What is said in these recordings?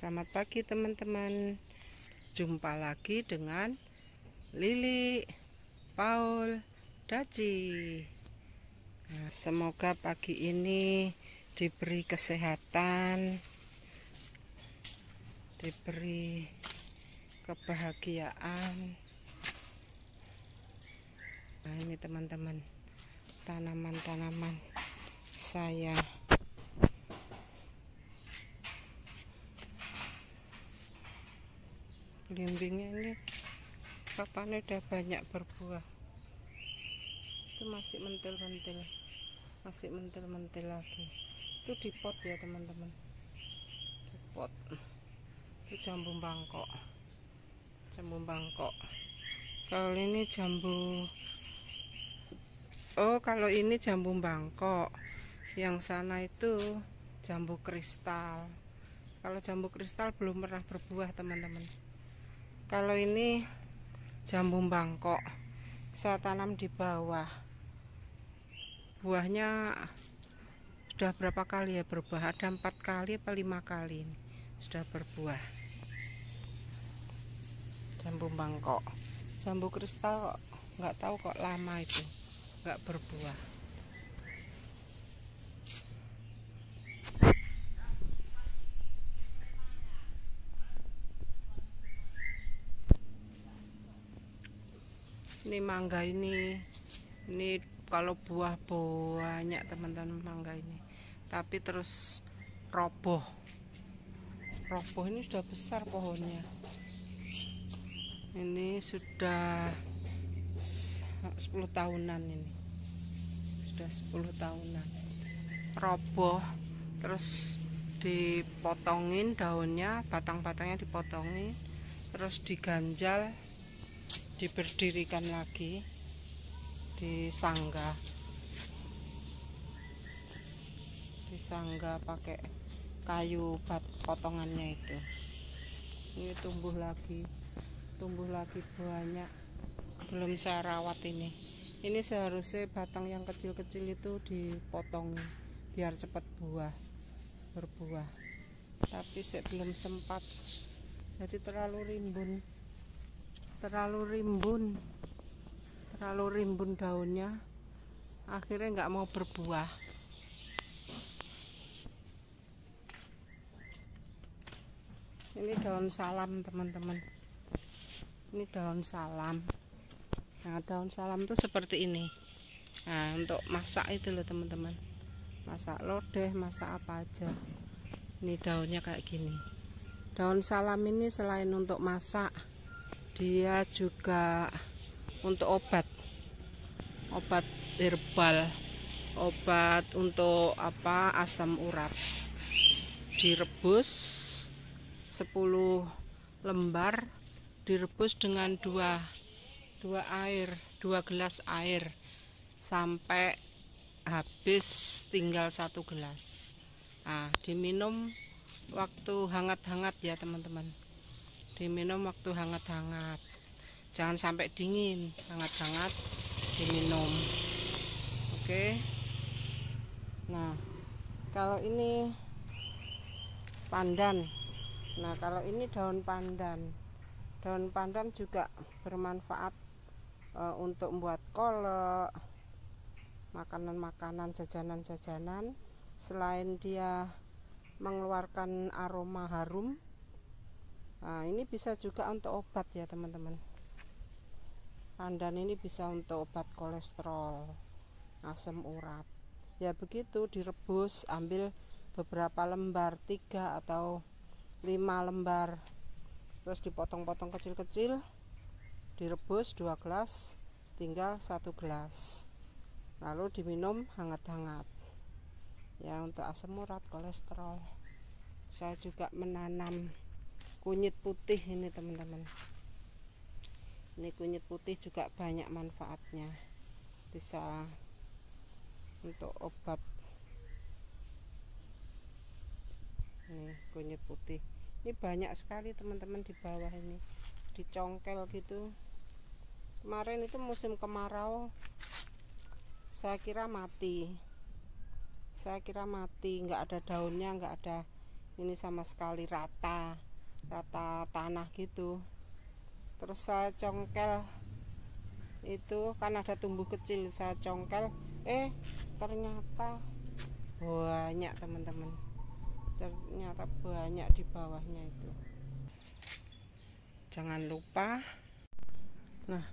Selamat pagi teman-teman. Jumpa lagi dengan Lili Paul Daci. Nah, Semoga pagi ini diberi kesehatan Diberi kebahagiaan. Nah ini teman-teman Tanaman-tanaman saya belimbingnya ini papannya udah banyak berbuah. Itu masih mentil-mentil masih mentil-mentil lagi. Itu di pot ya teman-teman. Di pot. Itu jambu bangkok. Jambu bangkok. Kalau ini jambu oh kalau ini jambu bangkok. Yang sana itu jambu kristal. Kalau jambu kristal belum pernah berbuah teman-teman kalau ini jambu bangkok saya tanam di bawah. Buahnya sudah berapa kali ya berbuah? Ada empat kali atau lima kali ini sudah berbuah. Jambu bangkok. Jambu kristal kok nggak tahu kok lama itu nggak berbuah ini mangga ini. Ini kalau buah banyak teman-teman mangga ini. Tapi terus roboh. Roboh ini sudah besar pohonnya. Ini sudah 10 tahunan ini. Sudah 10 tahunan. Roboh terus dipotongin daunnya batang-batangnya dipotongin terus diganjal diberdirikan lagi disangga disangga pakai kayu bat potongannya itu. Ini tumbuh lagi tumbuh lagi banyak. Belum saya rawat ini. Ini seharusnya batang yang kecil-kecil itu dipotong biar cepat buah berbuah. Tapi saya belum sempat. Jadi terlalu rimbun terlalu rimbun terlalu rimbun daunnya akhirnya nggak mau berbuah. Ini daun salam teman-teman. Ini daun salam. Nah daun salam itu seperti ini. Nah untuk masak itu loh teman-teman. Masak lodeh masak apa aja. Ini daunnya kayak gini. Daun salam ini selain untuk masak dia juga untuk obat obat herbal obat untuk apa asam urat. Direbus 10 lembar direbus dengan dua dua air dua gelas air. Sampai habis tinggal satu gelas. Nah diminum waktu hangat-hangat ya teman-teman diminum waktu hangat-hangat. Jangan sampai dingin hangat-hangat diminum. Oke. Nah kalau ini pandan. Nah kalau ini daun pandan. Daun pandan juga bermanfaat e, untuk membuat kolek makanan-makanan jajanan-jajanan. Selain dia mengeluarkan aroma harum Nah, ini bisa juga untuk obat ya, teman-teman. Pandan ini bisa untuk obat kolesterol, asam urat. Ya begitu, direbus, ambil beberapa lembar, tiga atau lima lembar. Terus dipotong-potong kecil-kecil, direbus dua gelas, tinggal satu gelas. Lalu diminum hangat-hangat. Ya untuk asam urat, kolesterol. Saya juga menanam kunyit putih ini teman-teman. Ini kunyit putih juga banyak manfaatnya. Bisa untuk obat. Ini kunyit putih. Ini banyak sekali teman-teman di bawah ini. Dicongkel gitu. Kemarin itu musim kemarau saya kira mati. Saya kira mati. Nggak ada daunnya nggak ada ini sama sekali rata rata tanah gitu. Terus saya congkel itu kan ada tumbuh kecil saya congkel eh ternyata banyak teman-teman. Ternyata banyak di bawahnya itu. Jangan lupa. Nah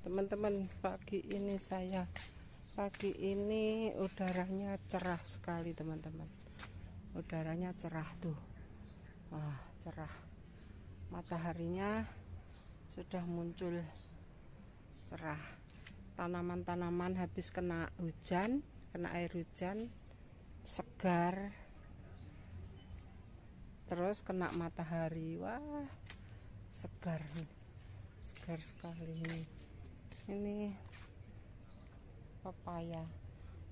teman-teman pagi ini saya pagi ini udaranya cerah sekali teman-teman. Udaranya cerah tuh. Wah cerah mataharinya sudah muncul cerah. Tanaman-tanaman habis kena hujan kena air hujan segar terus kena matahari. Wah segar segar sekali ini. Ini pepaya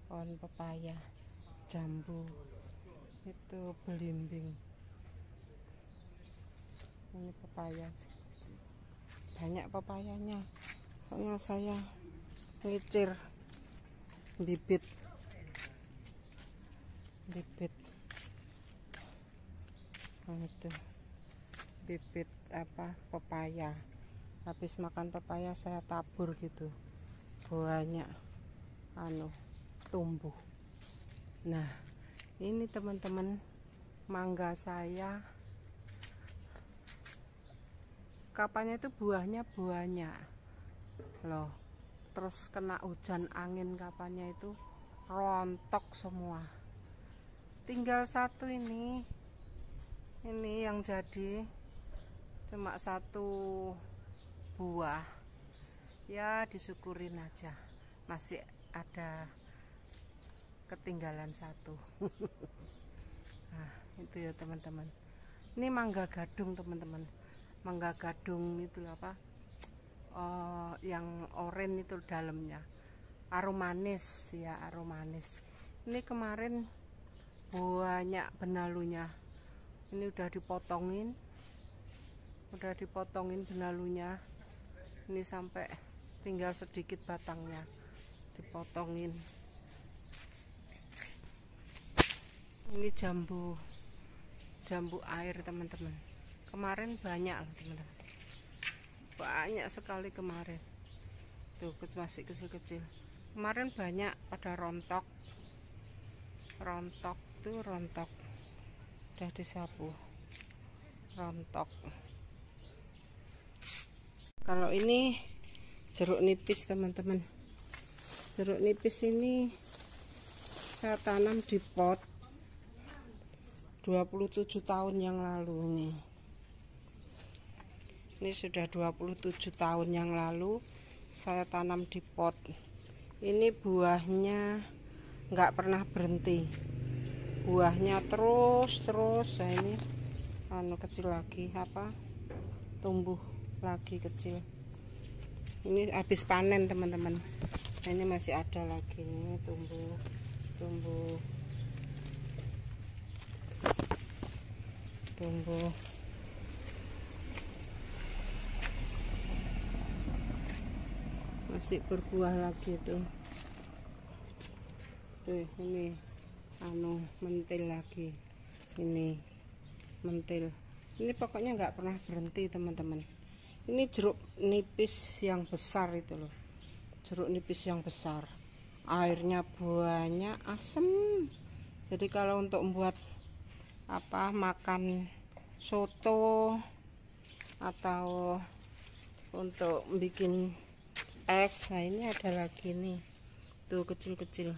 pohon pepaya jambu itu belimbing ini pepaya. Banyak papayanya soalnya saya ngicir bibit. Bibit. Nah itu. Bibit apa? Pepaya. Habis makan pepaya saya tabur gitu. Banyak anu tumbuh. Nah ini teman-teman mangga saya kapannya itu buahnya banyak. Loh terus kena hujan angin kapannya itu rontok semua. Tinggal satu ini. Ini yang jadi cuma satu buah. Ya disyukurin aja. Masih ada ketinggalan satu. Nah itu ya teman-teman. Ini mangga gadung teman-teman mangga gadung itu apa? Uh, yang oranye itu dalamnya. Aromanis ya aromanis. Ini kemarin banyak benalunya. Ini udah dipotongin. Udah dipotongin benalunya. Ini sampai tinggal sedikit batangnya. Dipotongin. Ini jambu jambu air teman-teman kemarin banyak teman-teman. Banyak sekali kemarin. Tuh masih kecil-kecil. Kemarin banyak pada rontok. Rontok tuh rontok. Udah disapu. Rontok. Kalau ini jeruk nipis teman-teman. Jeruk nipis ini saya tanam di pot 27 tahun yang lalu nih ini sudah 27 tahun yang lalu saya tanam di pot. Ini buahnya nggak pernah berhenti. Buahnya terus terus saya ini anu kecil lagi apa tumbuh lagi kecil. Ini habis panen teman-teman. Nah, ini masih ada lagi ini tumbuh tumbuh. Tumbuh masih berbuah lagi tuh. Tuh ini anu mentil lagi. Ini mentil. Ini pokoknya nggak pernah berhenti teman-teman. Ini jeruk nipis yang besar itu loh. Jeruk nipis yang besar. Airnya banyak asem. Jadi kalau untuk membuat apa makan soto atau untuk bikin es. Nah ini ada lagi nih. Tuh kecil-kecil.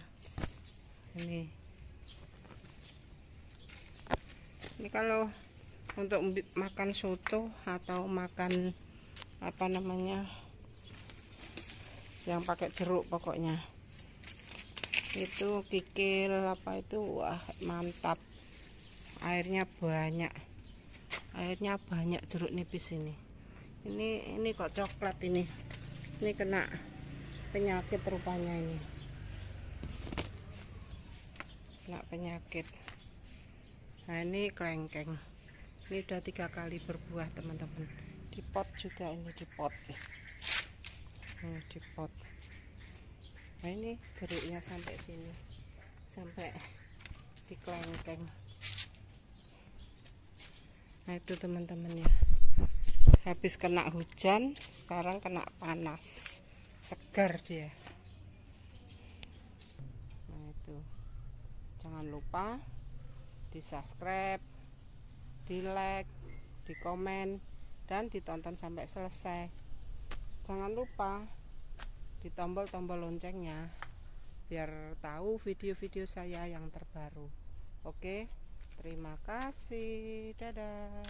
Ini. Ini kalau untuk makan soto atau makan apa namanya yang pakai jeruk pokoknya. Itu kikil apa itu wah mantap. Airnya banyak. Airnya banyak jeruk nipis ini. Ini ini kok coklat ini ini kena penyakit rupanya ini. Kena penyakit. Nah ini kelengkeng. Ini udah tiga kali berbuah teman-teman. Di pot juga ini di pot ini di pot nah ini jeruknya sampai sini. Sampai di kelengkeng. Nah itu teman-teman ya habis kena hujan sekarang kena panas. Segar dia. Nah itu. Jangan lupa di subscribe di like di komen dan ditonton sampai selesai. Jangan lupa di tombol-tombol loncengnya biar tahu video-video saya yang terbaru. Oke terima kasih. Dadah